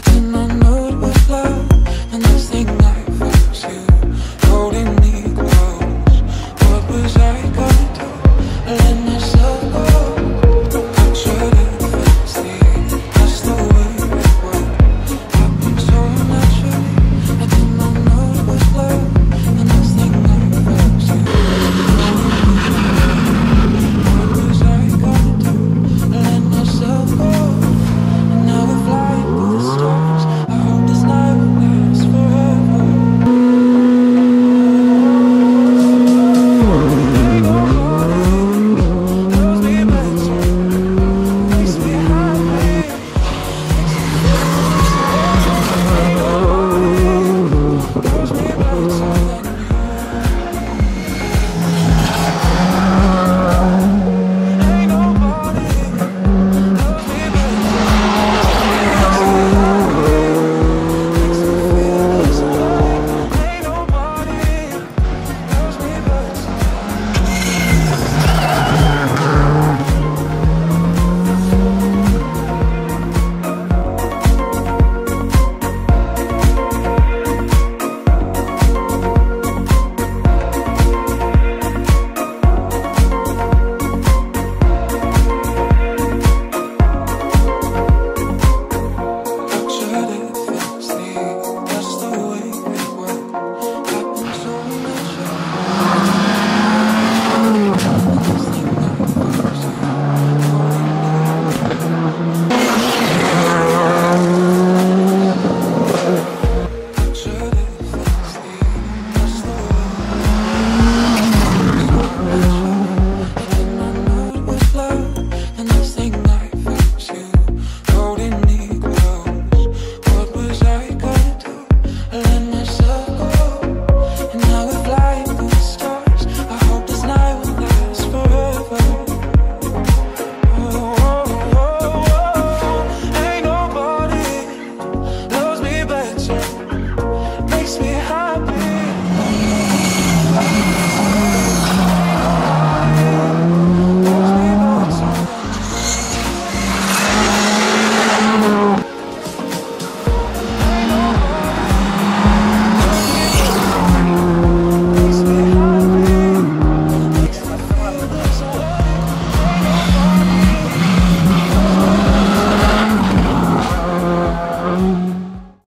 aquí no